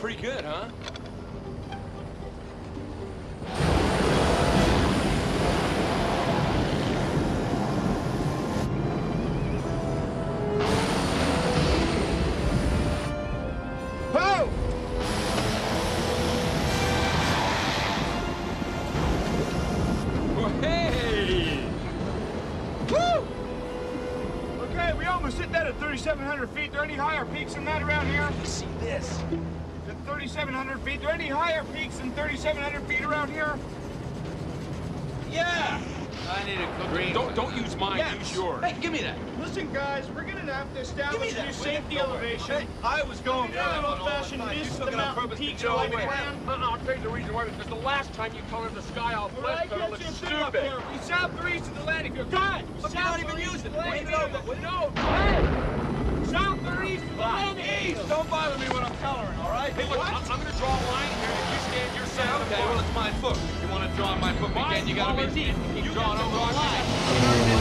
pretty good, huh? Ho! Hey! Woo! Okay, we almost hit that at 3,700 feet. There any higher peaks than that around here? You see this? At 3,700 feet. There any higher peaks than 3,700 feet around here? Yeah! I need a green. Don't don't use mine, Yes. use yours. Hey, give me that. Listen, guys, we're gonna have to establish that, new safety you? elevation. I was going You know that old-fashioned miss the mountain peaks are like a? Uh-uh, I'll tell you the reason why. Because the last time you colored the sky all All right, blessed, it get looked your thing up stupid. here. We southeast of the landing field. Guys, But you're not even southeast using of it. the landing Leave it field. open. No, Hey! South or east of the landing East, don't bother me when I'm coloring, Hey, look, what? I'm, gonna draw a line here. If you stand your side, okay. well, it's my foot. You wanna draw on my foot again, you gotta be... You, you drawing over line.